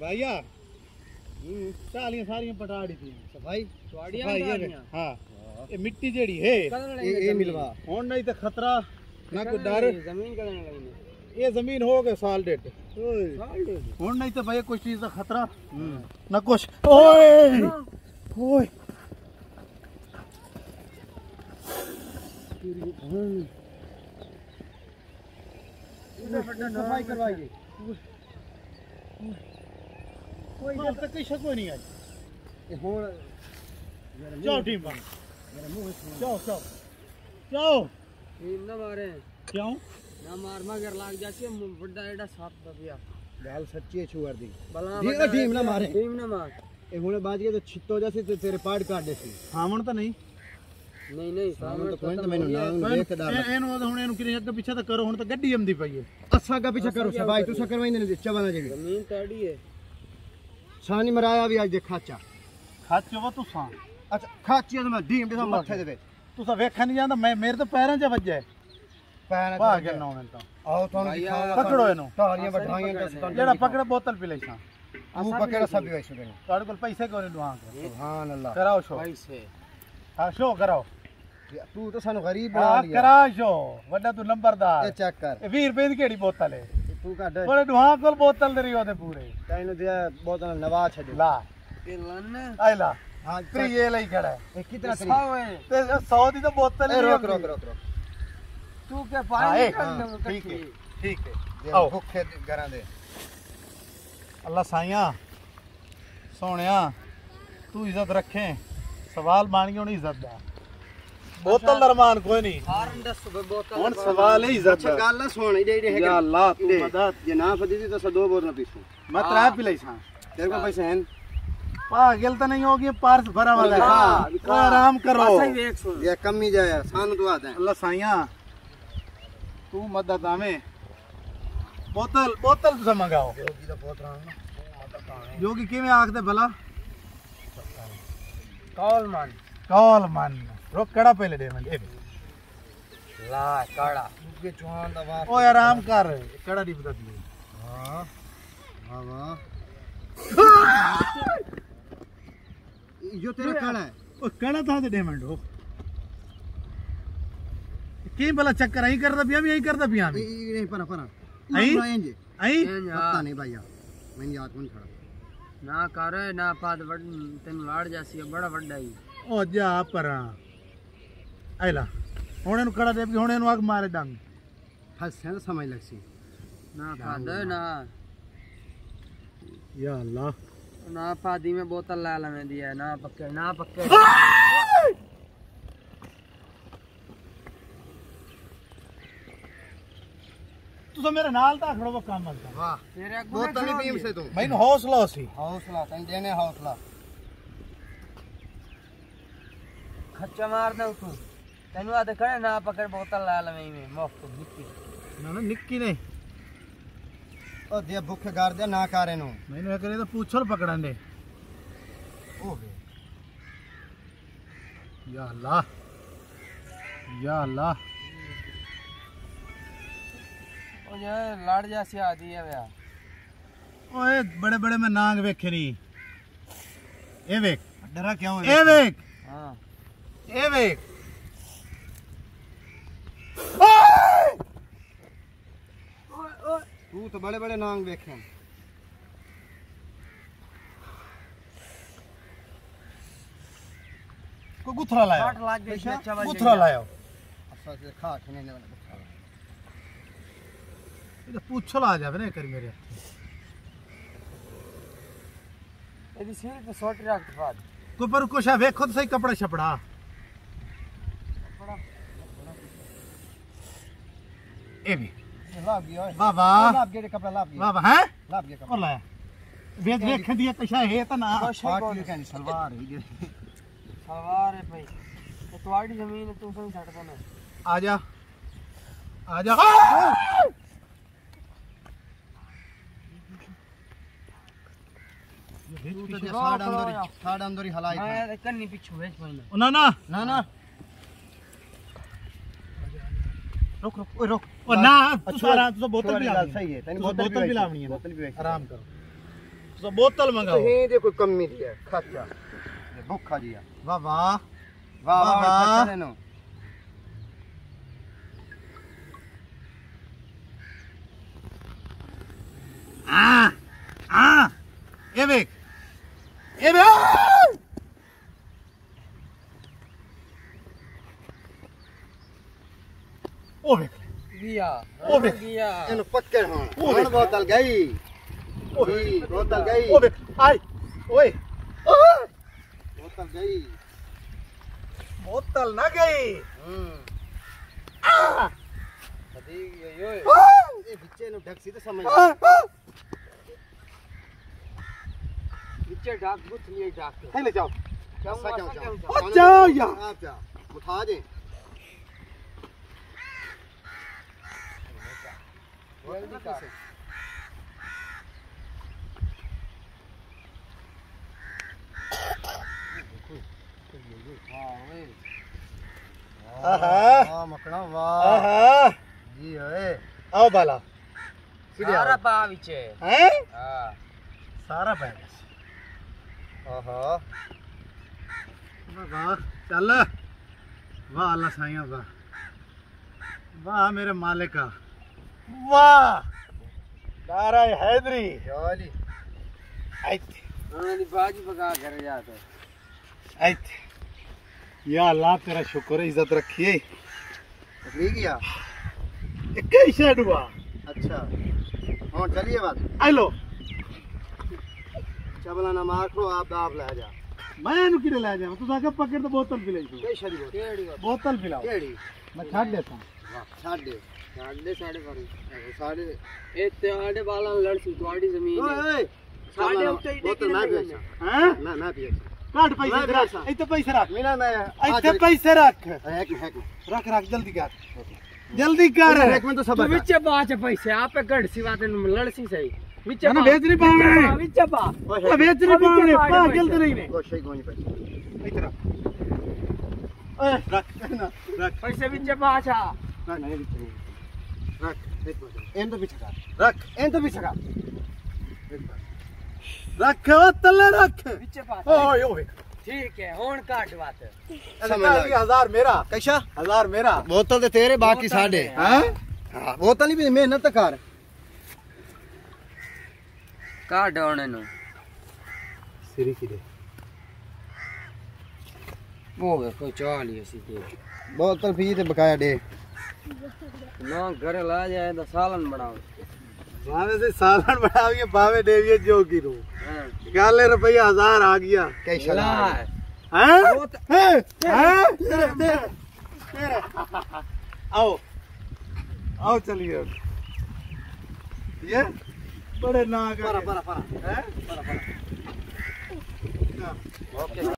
भैया सालियाँ सारियाँ पटाड़ी थी। सफ़ाई सफाइयाँ हाँ। हाँ। ये मिट्टी जेड़ी है ये मिलवा। होन नहीं तो खतरा ना कोई डर। ज़मीन का ये ज़मीन हो गए साल डेट होन नहीं तो भाई कुछ चीज़ का खतरा ना कुछ। ओए! ओए! सफ़ाई करवाइए। ਕੋਈ ਗੱਲ ਤਾਂ ਕੋਈ ਸ਼ੱਕ ਨਹੀਂ ਆਈ ये हुन ਜਾਓ ਟੀਮ ਬਣ ਜਾਓ ਜਾਓ ਜਾਓ ਟੀਮ ਨਾ ਮਾਰੇ ਕਿਉਂ ਨਾ ਮਾਰ ਮਗਰ ਲੱਗ ਜਾਤੀ ਹੈ ਵੱਡਾ ਐਡਾ ਸੱਪ ਦਬਿਆ गाल सच्ची है छुअर दी ਬਲਾ ਜੀ, ਉਹ ਟੀਮ ਨਾ ਮਾਰੇ। ਟੀਮ ਨਾ ਮਾਰ ये हुन बाज के तो छित्तो जैसे ते तेरे पाड़ काट देसी ਹਾਵਣ ਤਾਂ ਨਹੀਂ ਨਹੀਂ ਨਹੀਂ सामने ਸਾਹਮਣੇ तो कोई तो मैंने नाम देख के डाल ਇਹਨੂੰ ਉਹਦਾ ਹੁਣ ਇਹਨੂੰ ਕਿਨੇ ਅੱਗੇ ਪਿੱਛੇ ਤਾਂ ਕਰੋ ਹੁਣ ਤਾਂ ਗੱਡੀ ਆਉਂਦੀ ਪਈ ਹੈ असा का पीछे करो सफाई तू सा करवाई नहीं चबना जी ਜ਼ਮੀਨ ਤਾੜੀ ਹੈ ਸਾਨੀ ਮਰਾਇਆ ਵੀ ਅੱਜ ਦੇ ਖਾਚਾ ਖਾਚੋ ਵਾ ਤੁਸਾਂ। ਅੱਛਾ ਖਾਚੇ ਤੇ ਮੈਂ ਢੀਮ ਦੇ ਮੱਥੇ ਦੇ ਵਿੱਚ। ਤੁਸਾਂ ਵੇਖਣ ਨਹੀਂ ਜਾਂਦਾ ਮੈਂ ਮੇਰੇ ਤਾਂ ਪੈਰਾਂ 'ਚ ਵੱਜਿਆ। ਪੈਰਾਂ 'ਚ ਭਾਗ ਗਿਆ ਨਾ ਮੈਨੂੰ ਤਾਂ। ਆਓ ਤੁਹਾਨੂੰ ਦਿਖਾਵਾਂ ਪਕੜੋ ਇਹਨੂੰ। ਤਾਰੀਆਂ ਵਢਾਈਆਂ ਤੇ ਜਿਹੜਾ ਪਕੜਾ ਬੋਤਲ ਪੀ ਲਈ ਸਾਂ ਉਹ ਪਕੜਾ ਸਭ ਵੀ ਵੈਸੇ ਗਏ ਤੁਹਾਡੇ ਕੋਲ ਪੈਸੇ ਕੋਨੇ ਦੁਆ ਸੁਭਾਨ ਅੱਲਾਹ। ਕਰਾਓ ਸ਼ੋ। ਪੈਸੇ ਹਾਂ ਸ਼ੋ ਕਰਾਓ ਤੂੰ ਤਾਂ ਸਾਨੂੰ ਗਰੀਬ ਬਣਾ ਲਿਆ। ਕਰਾ ਸ਼ੋ ਵੱਡਾ ਤੂੰ ਨੰਬਰਦਾਰ। ਇਹ ਚੈੱਕ ਕਰ। 20 ਰੁਪਏ ਦੀ ਕਿਹੜੀ ਬੋਤਲ ਹੈ ફૂકા ડે પણ ડુહાકોલ બોતલ દે રહ્યો તે પૂરે કઈનો દે બોતલ નવા છે લા એ લન આઈ લા हाँ त्री ये લઈ ખડે એ કિતના त्री 100 है ते 100 दी तो बोतल ए रोक रोक रोक रोक तू के पानी कर ठीक है ठीक है आओ भूखे घरा दे अल्लाह साईया सोनिया तू इज़्ज़त रखे सवाल मान गई हूँ बोतल दरमान कोई नहीं कौन सवाल है इज़्ज़त अच्छा गाल ना सोने दे दे या अल्लाह तू मदद जनाब दीदी तो सदो बोर ना पीसू मैं त्रा पिलाई छा तेरे को पैसे हैं पागल तो नहीं होगी पार्स भरा वाला है हाँ आराम करो ये कम ही जाए सान दुआ दे अल्लाह साईया तू मदद आवे बोतल बोतल तुझे मंगाओ योगी तो बोतल ना योगी किवें आखदे भला कौल मन कौल मन रोक कड़ा पहले दे मन ए ला कड़ा के चोन दवा ओ आराम कर कड़ा दी बता दी हाँ वाह वाह जो तेरा कड़ा है ओ कड़ा था दे मन हो के भला चक्कर आई करदा पिया भी आई करदा पिया भी नहीं पर पर आई आई पता नहीं भैया मैं याद कौन खड़ा ना करे ना पाद वड़ तेन लाड़ जासी बड़ा वड्डा ही ओ जा परा आइला ਹੁਣ ਇਹਨੂੰ ਕੜਾ ਦੇ ਵੀ ਹੁਣ ਇਹਨੂੰ ਅੱਗ ਮਾਰੇ ਡੰਗ ਫਸਿਆ ਤਾਂ ਸਮਝ ਲੱਗਸੀ ਨਾ ਪਾਦ ਨਾ ਯਾ ਅੱਲਾ ਨਾ ਪਾਦੀ ਮੈਂ ਬੋਤਲ ਲੈ ਲਵੇਂਦੀ ਹੈ ਨਾ ਪੱਕੇ ਨਾ ਪੱਕੇ ਤੁਸੀਂ ਮੇਰੇ ਨਾਲ ਤਾਂ ਖੜੋ ਕੰਮ ਕਰਦਾ ਵਾਹ ਤੇਰੇ ਅੱਗੋਂ ਬੋਤਲ ਨਹੀਂ ਪੀਮ ਸੇ ਤੂੰ ਮੈਨੂੰ ਹੌਸਲਾ ਸੀ ਹੌਸਲਾ ਤੈਨੂੰ ਦੇਣੇ ਹੌਸਲਾ ਖੱਚਾ ਮਾਰਦਾ ਤੂੰ ਤੈਨੂੰ कनुआ तो खड़े ना पकड़ बोतल लाल में मुफ़्त निक्की ना ना निक्की नहीं ओ दे भूख गार दे ना कारे नो मैंने करे तो पूछल पकड़न दे ओहे या अल्लाह या अल्लाह ओ ये लाड़ जैसी आ दी है भैया ओए बड़े बड़े में नाग वेखे नहीं ए वेख डरा क्यों ए वेख हाँ ए वेख तू तो बड़े बड़े नांग देखे को गुथरा अच्छा, गुथरा तो ला जावे ना मेरे। सिर रख बाद। को पर तो सही कपड़ा छपड़ा कपड़ा भी। लाभ गया वाह वाह लाभ गया कपड़ा लाभ गया वाह वाह हैं लाभ गया कपड़ा लाया वेद देख दिया कशा है तो ना पार्टी का सलवार है सलवार है भाई ये तुम्हारी ज़मीन है तू सुन छड़ता ना आ जा आ जा ये भेज पीछे साड़ अंदर साड़ अंदर ही हलाई ना ना ना ना रुक रुक रुक। और ना अच्छा, तू आराम तू तो बोतल भी लानी सही है। तने तो बोतल भी लानी है। बोतल भी आराम करो। तू तो बोतल मंगाओ। हे जे कोई कमी दिया खर्चा भूख खा लिया वाह वाह। वाह वाह वाह आ आ ए बेक ए बेक ओ देख गिया ओ बे। गिया इन पक्के हों ओ बोतल गई। ओ जी बोतल गई। ओ देख आई ओए बोतल गई। बोतल ना गई। हम्म। ठीक है यो ये। बिच्चे नु ढक्सी तो समझ नीचे डाक बुथ लिए डाक। है ले जाओ। जाओ, जाओ जाओ, यार। उठा दे। जल्दी हाँ वही आहा वाह मकड़ा वाह। जी ओए आओ बाला। सारा पाविचे हैं? हाँ। सारा पैसा आहा वाह चल। वाह अल्लाह साईं वाह। वाह मेरे मालिका। वाह हैदरी जाली ऐते उन्होंने बाजी पका कर जाते ऐते या अल्लाह तेरा शुक्र है इज़्ज़त गया ये कैसे डुबा अच्छा हाँ चलिए बात हेलो चबला ना माखो आप आप ले जा मैं किधर ले जाऊँ? तू आगे पकड़ तो बोतल पिलाई तू के शरी बोल केड़ी बात बोतल पिलाओ। केड़ी मैं छाड़ देता हूँ। वाह छाड़ दे। साढ़े साढ़े पर साढ़े ए तेरे वाला लड़सी तुम्हारी ज़मीन ओए साढ़े ही बोतल ना पिए हैं? ना ना पिए काट पैसे रख। इतने पैसे रख। मीना मैं इतने पैसे रख। एक एक रख रख जल्दी कर। जल्दी कर। एक में तो सब तू विच बाच पैसे आप पे गड़ सी बात लड़सी सही। बेच नहीं पावे विच बा मैं बेच नहीं पावे पागल तो नहीं रे कोई कोई नहीं पैसा इधर रख ओए रख ना रख। पैसे एक बार एन तो पीछे कर। रख। एन तो पीछे कर। एक बार। रख ओ तले रख। विच बाच ओए ओए ठीक है होन काट बात। समझ आ हज़ार मेरा। कैसा? हज़ार मेरा। बोतल ते तेरे बाकी बोतल साढ़े। ते। हाँ। बोतल भी मेहनत कर। ही बोतल पी ते बकाया दे ना घर ला जाए तो सालन बनाओ। भावे से सालन बढ़ाविए भावे देविए जो की रू। हाँ। गाले रुपया हज़ार आ गया। कैसा ला। हैं। तो- हैं? हैं? तेरे तेरे तेरे। आओ। आओ चलिए ये? बड़े ना परा परा परा हैं ओके